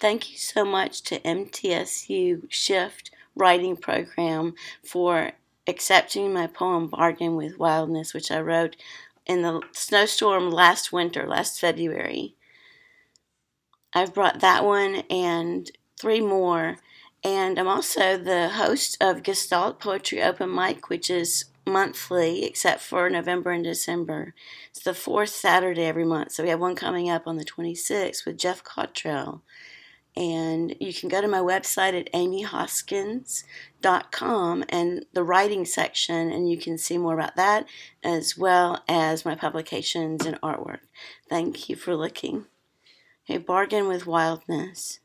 Thank you so much to MTSU Shift Writing Program for accepting my poem Bargain with Wildness, which I wrote in the snowstorm last winter, last February. I've brought that one and three more. And I'm also the host of Gestalt Poetry Open Mic, which is monthly except for November and December. It's the fourth Saturday every month. So we have one coming up on the 26th with Jeff Cottrell. And you can go to my website at amyhoskins.com and the writing section, and you can see more about that as well as my publications and artwork. Thank you for looking. A bargain with wildness.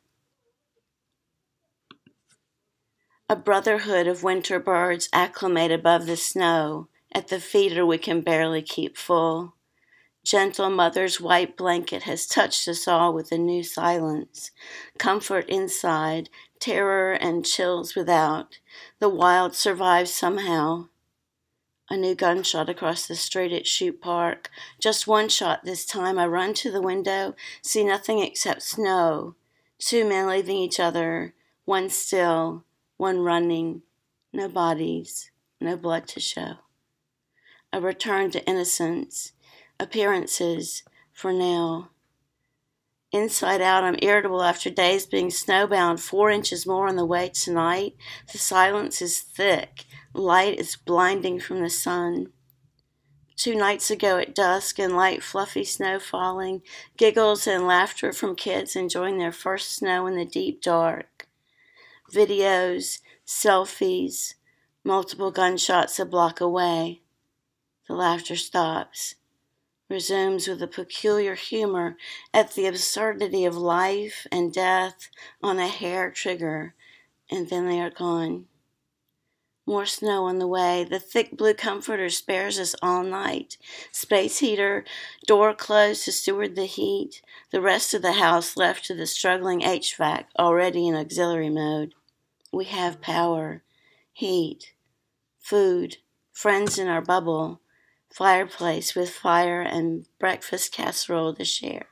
A brotherhood of winter birds acclimate above the snow. At the feeder we can barely keep full. Gentle mother's white blanket has touched us all with a new silence. Comfort inside, terror and chills without. The wild survives somehow. A new gunshot across the street at Shute Park. Just one shot this time. I run to the window, see nothing except snow. Two men leaving each other, one still one running, no bodies, no blood to show. A return to innocence, appearances for now. Inside out, I'm irritable after days being snowbound, four inches more on the way tonight. The silence is thick, light is blinding from the sun. Two nights ago at dusk, and light, fluffy snow falling, giggles and laughter from kids enjoying their first snow in the deep dark videos, selfies, multiple gunshots a block away. The laughter stops, resumes with a peculiar humor at the absurdity of life and death on a hair trigger, and then they are gone. More snow on the way. The thick blue comforter spares us all night. Space heater, door closed to steward the heat. The rest of the house left to the struggling HVAC, already in auxiliary mode. We have power, heat, food, friends in our bubble, fireplace with fire and breakfast casserole to share.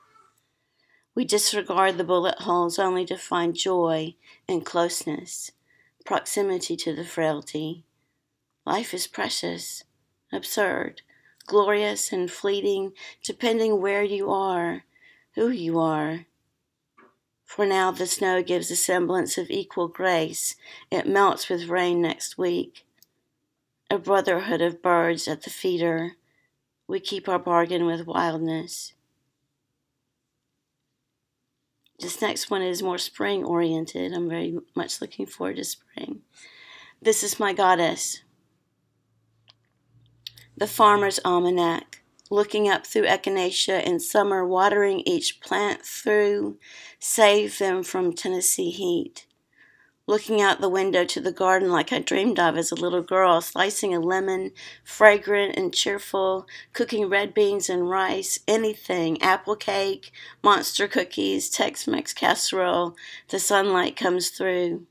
We disregard the bullet holes only to find joy in closeness, proximity to the frailty. Life is precious, absurd, glorious, and fleeting, depending where you are, who you are, for now the snow gives a semblance of equal grace. It melts with rain next week. A brotherhood of birds at the feeder. We keep our bargain with wildness. This next one is more spring oriented. I'm very much looking forward to spring. This is my goddess. The Farmer's Almanac looking up through echinacea in summer, watering each plant through, save them from Tennessee heat. Looking out the window to the garden like I dreamed of as a little girl, slicing a lemon, fragrant and cheerful, cooking red beans and rice, anything, apple cake, monster cookies, Tex Mex casserole, the sunlight comes through.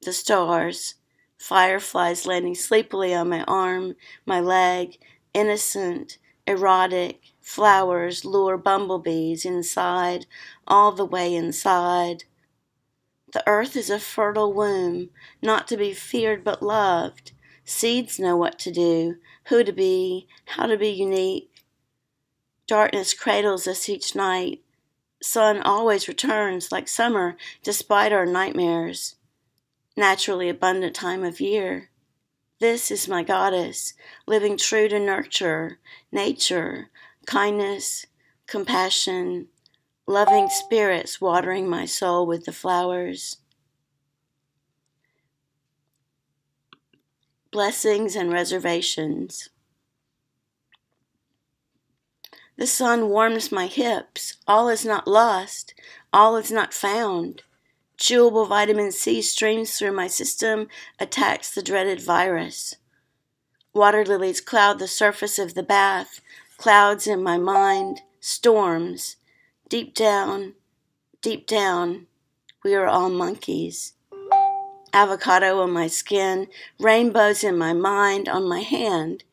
The stars, fireflies landing sleepily on my arm, my leg, innocent, erotic flowers lure bumblebees inside, all the way inside. The earth is a fertile womb, not to be feared but loved. Seeds know what to do, who to be, how to be unique. Darkness cradles us each night. Sun always returns like summer despite our nightmares. Naturally abundant time of year. This is my goddess, living true to nurture, nature, kindness, compassion, loving spirits watering my soul with the flowers. Blessings and reservations. The sun warms my hips. All is not lost. All is not found. Chewable vitamin C streams through my system, attacks the dreaded virus. Water lilies cloud the surface of the bath, clouds in my mind, storms. Deep down, deep down, we are all monkeys. Avocado on my skin, rainbows in my mind, on my hand.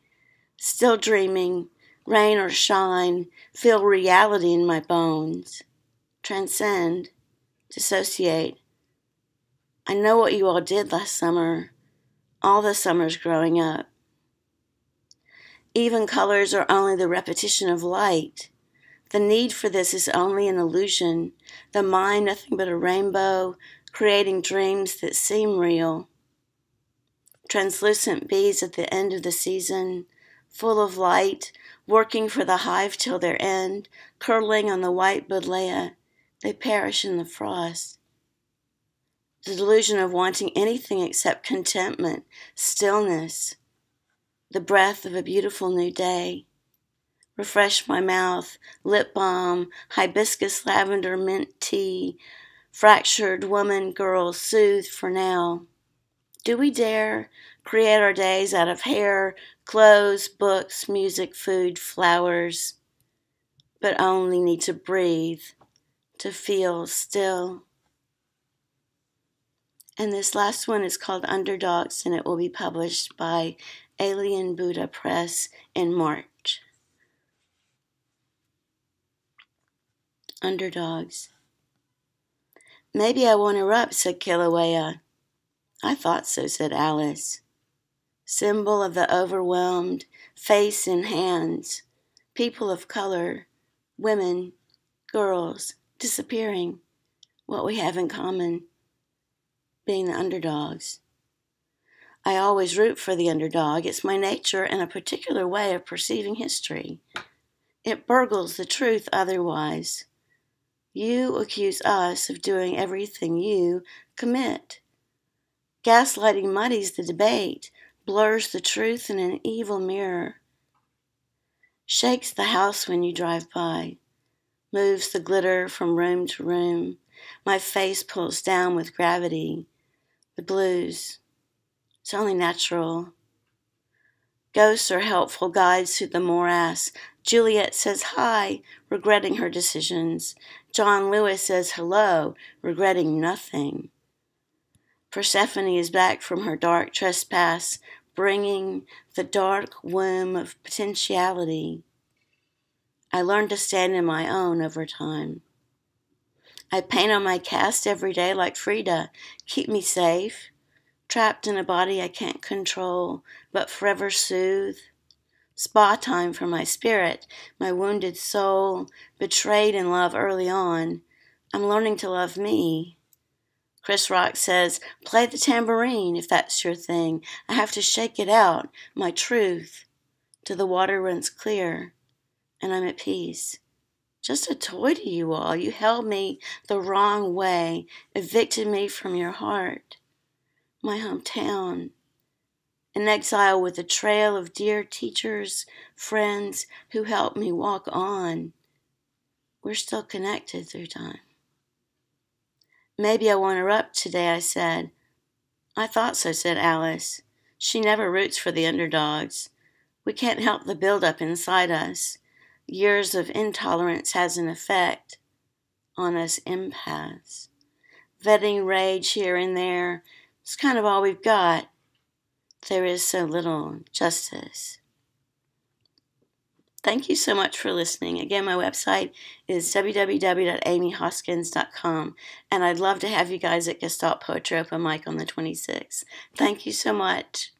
Still dreaming, rain or shine, feel reality in my bones. Transcend dissociate. I know what you all did last summer, all the summers growing up. Even colors are only the repetition of light. The need for this is only an illusion, the mind nothing but a rainbow, creating dreams that seem real. Translucent bees at the end of the season, full of light, working for the hive till their end, curling on the white buddleia, they perish in the frost. The delusion of wanting anything except contentment, stillness, the breath of a beautiful new day. Refresh my mouth, lip balm, hibiscus, lavender, mint tea, fractured woman, girl, soothed for now. Do we dare create our days out of hair, clothes, books, music, food, flowers, but only need to breathe, to feel still? And this last one is called Underdogs, and it will be published by Alien Buddha Press in March. Underdogs. Maybe I won't erupt, said Kilauea. I thought so, said Alice. Symbol of the overwhelmed, face in hands, people of color, women, girls, disappearing, what we have in common, being the underdogs. I always root for the underdog. It's my nature and a particular way of perceiving history. It burgles the truth otherwise. You accuse us of doing everything you commit. Gaslighting muddies the debate, blurs the truth in an evil mirror. Shakes the house when you drive by, moves the glitter from room to room. My face pulls down with gravity. The blues, it's only natural. Ghosts are helpful guides through the morass. Juliet says hi, regretting her decisions. John Lewis says hello, regretting nothing. Persephone is back from her dark trespass, bringing the dark womb of potentiality. I learn to stand in my own over time. I paint on my cast every day like Frida. Keep me safe trapped in a body I can't control, but forever soothe. Spa time for my spirit, my wounded soul, betrayed in love early on. I'm learning to love me. Chris Rock says, play the tambourine if that's your thing. I have to shake it out, my truth, till the water runs clear and I'm at peace. Just a toy to you all. You held me the wrong way, evicted me from your heart my hometown. In exile with a trail of dear teachers, friends who helped me walk on. We're still connected through time. Maybe I won't erupt today, I said. I thought so, said Alice. She never roots for the underdogs. We can't help the buildup inside us. Years of intolerance has an effect on us empaths. Vetting rage here and there, it's kind of all we've got. There is so little justice. Thank you so much for listening. Again, my website is www.amyhoskins.com, and I'd love to have you guys at Gestalt Poetry Open Mic on the 26th. Thank you so much.